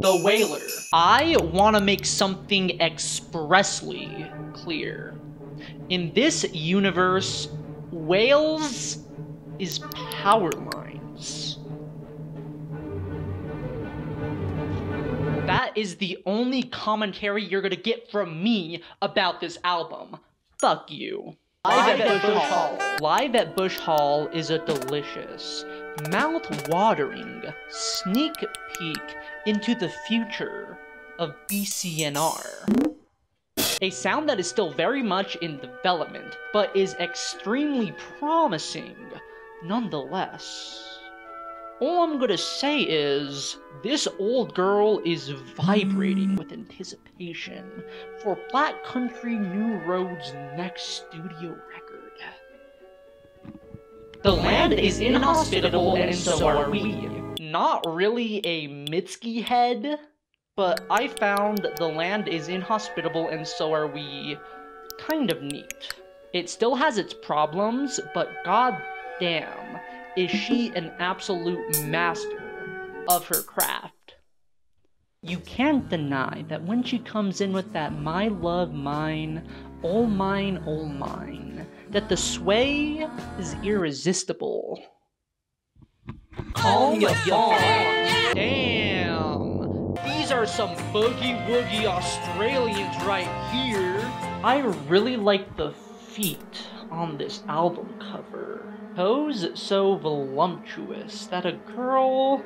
The Whaler. I want to make something expressly clear. In this universe, whales is power lines. That is the only commentary you're gonna get from me about this album. Fuck you. Live at Bush Hall. Live at Bush Hall is a delicious, mouth-watering sneak peek into the future of BCNR. A sound that is still very much in development, but is extremely promising nonetheless. All I'm gonna say is, this old girl is vibrating with anticipation for Black Country New Road's next studio record. The land is inhospitable and so are we. Not really a Mitski head, but I found the land is inhospitable and so are we kind of neat. It still has its problems, but god damn, is she an absolute master of her craft. You can't deny that when she comes in with that my love mine, all mine, all mine, that the sway is irresistible. Oh my god! Damn! These are some boogie woogie Australians right here. I really like the feet on this album cover. Toes so voluptuous that a girl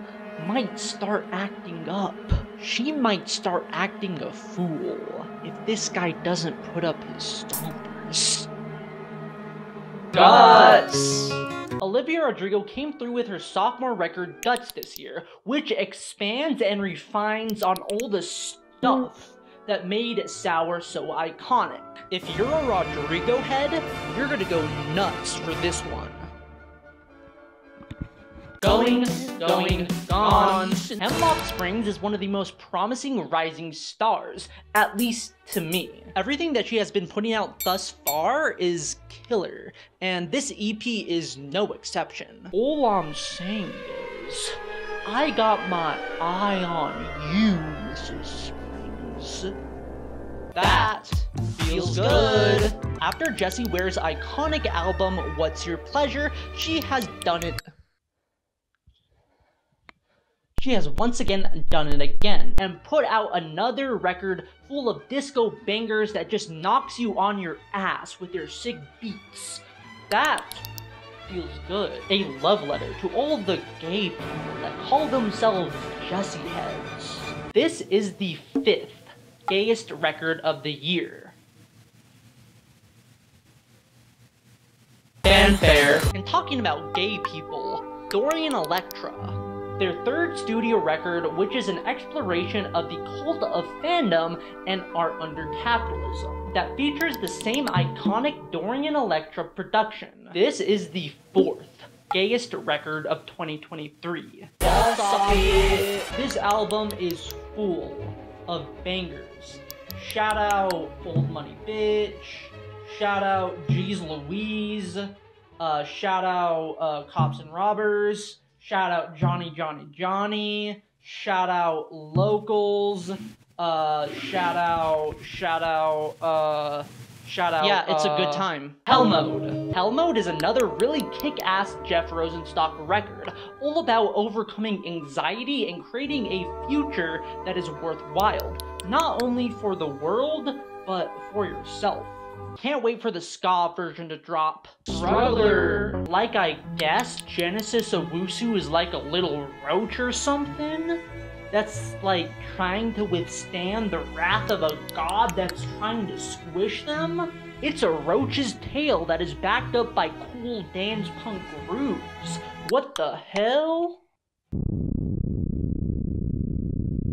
might start acting up. She might start acting a fool if this guy doesn't put up his stompers. Guts! Olivia Rodrigo came through with her sophomore record Guts this year, which expands and refines on all the stuff that made Sour so iconic. If you're a Rodrigo head, you're gonna go nuts for this one. Going, going, gone. Hemlock Springs is one of the most promising rising stars, at least to me. Everything that she has been putting out thus far is killer, and this EP is no exception. All I'm saying is, I got my eye on you, Mrs. Springs. That feels good. After Jessie Ware's iconic album, What's Your Pleasure, she has done it she has once again done it again and put out another record full of disco bangers that just knocks you on your ass with their sick beats. That feels good. A love letter to all the gay people that call themselves Jessie heads. This is the fifth gayest record of the year. Fanfare. And talking about gay people, Dorian Electra their third studio record, which is an exploration of the cult of fandom and art under capitalism, that features the same iconic Dorian Electra production. This is the fourth gayest record of 2023. This album is full of bangers. Shout out Old Money Bitch, shout out Jeez Louise, uh, shout out uh, Cops and Robbers, Shout out Johnny Johnny Johnny. Shout out locals. Uh, shout out, shout out, uh, shout out. Yeah, it's uh, a good uh, time. Hell Mode. Hell Mode is another really kick-ass Jeff Rosenstock record, all about overcoming anxiety and creating a future that is worthwhile, not only for the world, but for yourself. Can't wait for the ska version to drop. Struggler. Like I guessed, Genesis Owusu is like a little roach or something? That's like trying to withstand the wrath of a god that's trying to squish them? It's a roach's tail that is backed up by cool dance punk grooves. What the hell?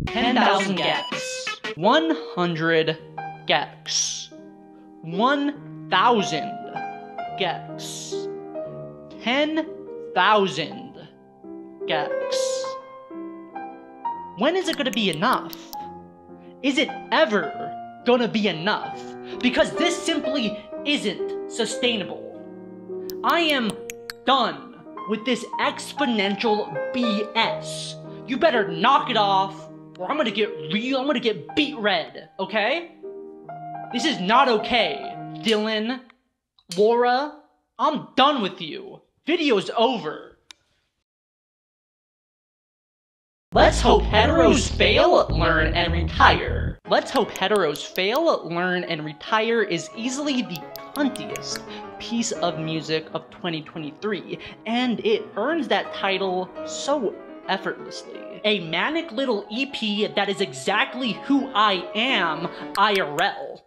10,000 gecs. 100 gecs. 1,000 gecs. 10,000 gecs. When is it gonna be enough? Is it ever gonna be enough? Because this simply isn't sustainable. I am done with this exponential BS. You better knock it off or I'm gonna get real, I'm gonna get beat red, okay? This is not okay. Dylan, Laura, I'm done with you. Video's over. Let's hope heteros fail, learn, and retire. Let's hope heteros fail, learn, and retire is easily the cuntiest piece of music of 2023, and it earns that title so effortlessly. A manic little EP that is exactly who I am IRL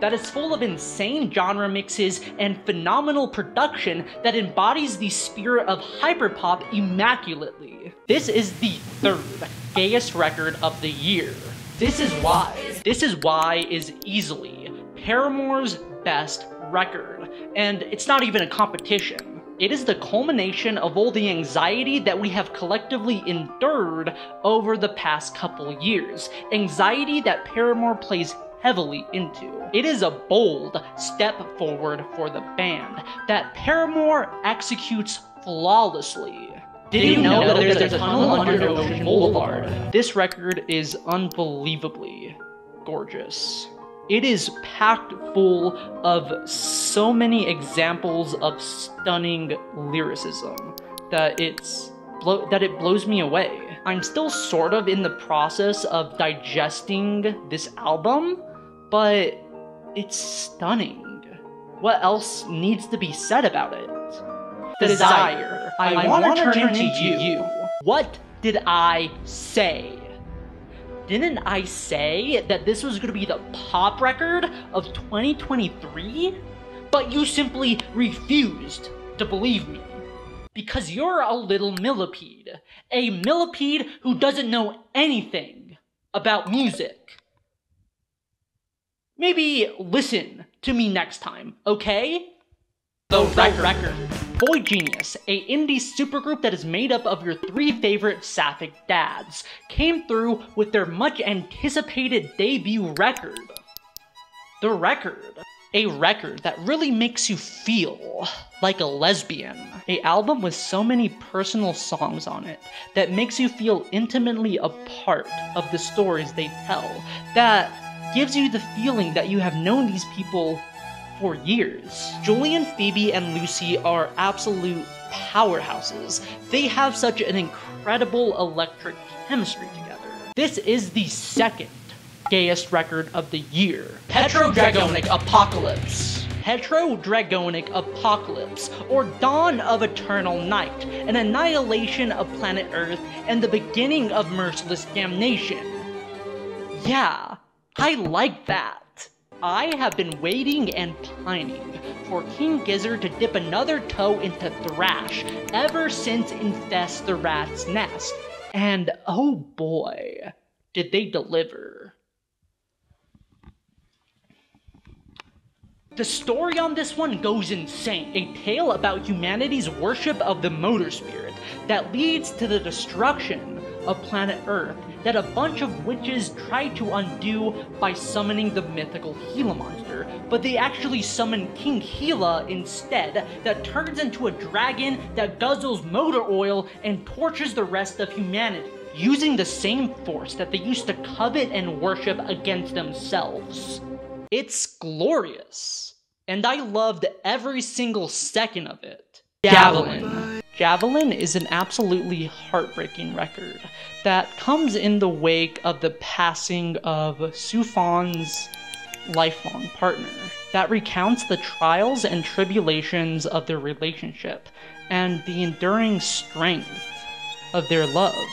that is full of insane genre mixes and phenomenal production that embodies the spirit of hyperpop immaculately. This is the third gayest record of the year. This is why. This is why is easily Paramore's best record, and it's not even a competition. It is the culmination of all the anxiety that we have collectively endured over the past couple years. Anxiety that Paramore plays heavily into. It is a bold step forward for the band that Paramore executes flawlessly. Did, you know, know that there's, there's a tunnel under Ocean Boulevard? This record is unbelievably gorgeous. It is packed full of so many examples of stunning lyricism that it's that it blows me away. I'm still sort of in the process of digesting this album, but it's stunning. What else needs to be said about it? Desire. I, I want to turn, turn into, into you. you. What did I say? Didn't I say that this was going to be the pop record of 2023? But you simply refused to believe me. Because you're a little millipede. A millipede who doesn't know anything about music. Maybe listen to me next time, okay? The record. record. boygenius, a indie supergroup that is made up of your three favorite sapphic dads, came through with their much anticipated debut record. The Record. A record that really makes you feel like a lesbian. A album with so many personal songs on it that makes you feel intimately a part of the stories they tell. That gives you the feeling that you have known these people for years. Julien, Phoebe, and Lucy are absolute powerhouses. They have such an incredible electric chemistry together. This is the second gayest record of the year. Petrodragonic Apocalypse. Petrodragonic Apocalypse, or Dawn of Eternal Night, an annihilation of planet Earth and the beginning of merciless damnation. Yeah, I like that. I have been waiting and pining for King Gizzard to dip another toe into thrash ever since Infest the Rat's Nest. And oh boy, did they deliver. The story on this one goes insane. A tale about humanity's worship of the motor spirit that leads to the destruction of planet Earth that a bunch of witches tried to undo by summoning the mythical Gila monster, but they actually summon King Gila instead, that turns into a dragon that guzzles motor oil and tortures the rest of humanity, using the same force that they used to covet and worship against themselves. It's glorious, and I loved every single second of it. Javelin. Javelin is an absolutely heartbreaking record that comes in the wake of the passing of Sufjan's lifelong partner, that recounts the trials and tribulations of their relationship and the enduring strength of their love.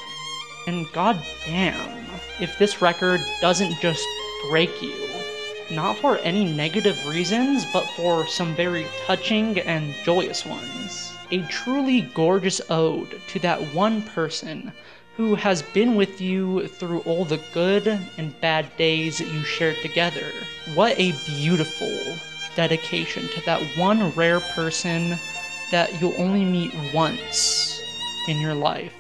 And goddamn, if this record doesn't just break you, not for any negative reasons, but for some very touching and joyous ones a truly gorgeous ode to that one person who has been with you through all the good and bad days you shared together. What a beautiful dedication to that one rare person that you'll only meet once in your life.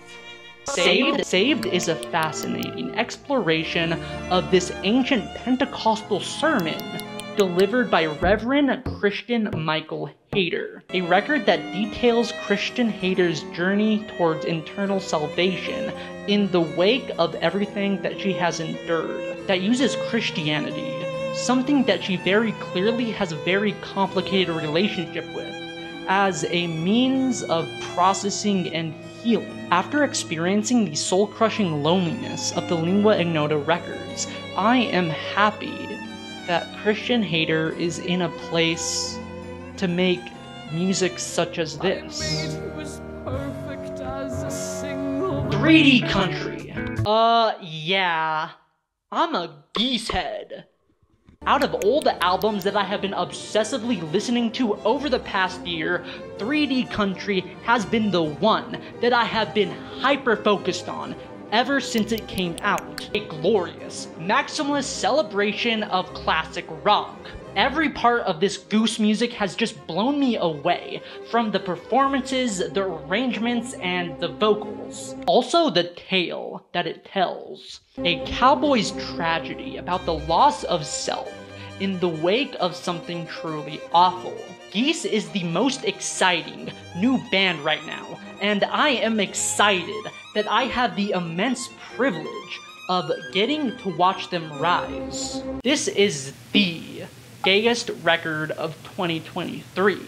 Saved? Saved is a fascinating exploration of this ancient Pentecostal sermon delivered by Reverend Kristin Michael Hayter, a record that details Kristin Hayter's journey towards internal salvation in the wake of everything that she has endured, that uses Christianity, something that she very clearly has a very complicated relationship with, as a means of processing and healing. After experiencing the soul crushing loneliness of the Lingua Ignota records, I am happy that Kristin Hayter is in a place to make music such as this. 3D Country. Uh, yeah. I'm a geese head. Out of all the albums that I have been obsessively listening to over the past year, 3D Country has been the one that I have been hyper focused on ever since it came out. A glorious, maximalist celebration of classic rock. Every part of this Goose music has just blown me away, from the performances, the arrangements, and the vocals. Also the tale that it tells. A cowboy's tragedy about the loss of self in the wake of something truly awful. Geese is the most exciting new band right now, and I am excited that I have the immense privilege of getting to watch them rise. This is the gayest record of 2023.